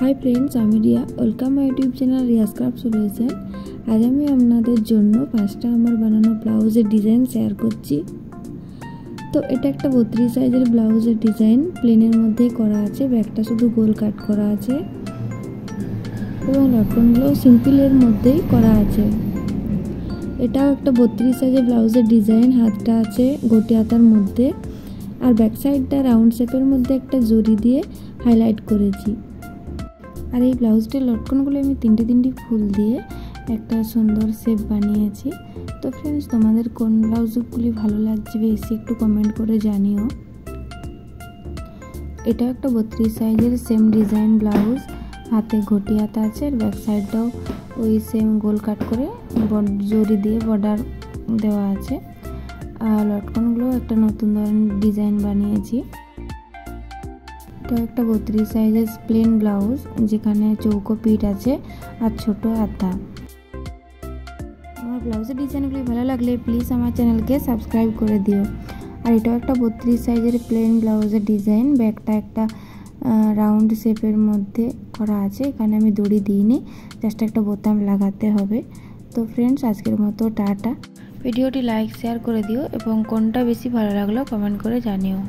High friends আমি Riya. Welcome my YouTube channel Riya's craft solution আজ আমি আপনাদের জন্য পাঁচটা আমার বানানো ব্লাউজের ডিজাইন শেয়ার করছি। তো এটা একটা বত্রিশ সাইজের ব্লাউজের ডিজাইন প্লেনের মধ্যেই করা আছে ব্যাগটা শুধু গোল কাট করা আছে। এবং লটকনগুলো সিম্পলের মধ্যেই করা আছে। এটাও একটা বত্রিশ সাইজের ব্লাউজের ডিজাইন হাতটা আছে গোটি হাতার মধ্যে। আর ব্যাক সাইডটা রাউন্ড শেপের মধ্যে একটা জরি দিয়ে হাইলাইট করেছি। আর এই ব্লাউজটির লটকনগুলো আমি তিনটি তিনটি ফুল দিয়ে একটা সুন্দর শেপ বানিয়েছি। তো ফ্রেন্ডস তোমাদের কোন ব্লাউজগুলি ভালো লাগছে বেশি একটু কমেন্ট করে জানিও। এটাও একটা বত্রিশ সাইজের সেম ডিজাইন ব্লাউজ। হাতে ঘটি হাতা আছে আর ব্যাক সাইডটাও ওই সেম গোল কাট করে জরি দিয়ে বর্ডার দেওয়া আছে। আর লটকনগুলো একটা নতুন ধরনের ডিজাইন বানিয়েছি। এটা একটা বত্রিশ সাইজের প্লেন ব্লাউজ যেখানে চৌকো পিঠ আছে আর ছোট হাতা। আমার ব্লাউজের ডিজাইনগুলি ভালো লাগলে প্লিজ আমার চ্যানেলকে সাবস্ক্রাইব করে দিও। আর এটাও একটা বত্রিশ সাইজের প্লেন ব্লাউজের ডিজাইন ব্যাগটা একটা রাউন্ড শেপের মধ্যে করা আছে। এখানে আমি দড়ি দিইনি জাস্ট একটা বোতাম লাগাতে হবে। তো ফ্রেন্ডস আজকের মতো টাটা। ভিডিওটি লাইক শেয়ার করে দিও এবং কোনটা বেশি ভালো লাগল কমেন্ট করে জানিও।